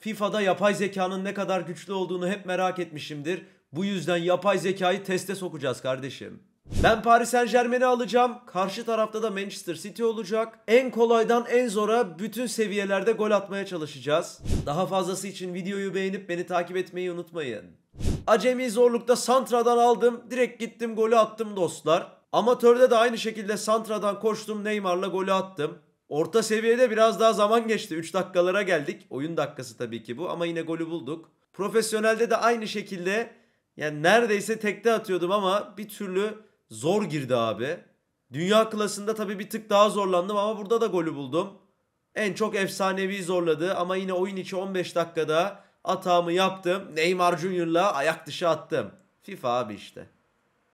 FIFA'da yapay zekanın ne kadar güçlü olduğunu hep merak etmişimdir. Bu yüzden yapay zekayı teste sokacağız kardeşim. Ben Paris Saint Germain'i alacağım. Karşı tarafta da Manchester City olacak. En kolaydan en zora bütün seviyelerde gol atmaya çalışacağız. Daha fazlası için videoyu beğenip beni takip etmeyi unutmayın. Acemi zorlukta Santra'dan aldım. Direkt gittim golü attım dostlar. Amatörde de aynı şekilde Santra'dan koştum Neymar'la golü attım. Orta seviyede biraz daha zaman geçti. 3 dakikalara geldik. Oyun dakikası tabii ki bu ama yine golü bulduk. Profesyonelde de aynı şekilde yani neredeyse tekte atıyordum ama bir türlü zor girdi abi. Dünya klasında tabii bir tık daha zorlandım ama burada da golü buldum. En çok efsanevi zorladı ama yine oyun içi 15 dakikada hatamı yaptım. Neymar Junior'la ayak dışı attım. FIFA abi işte.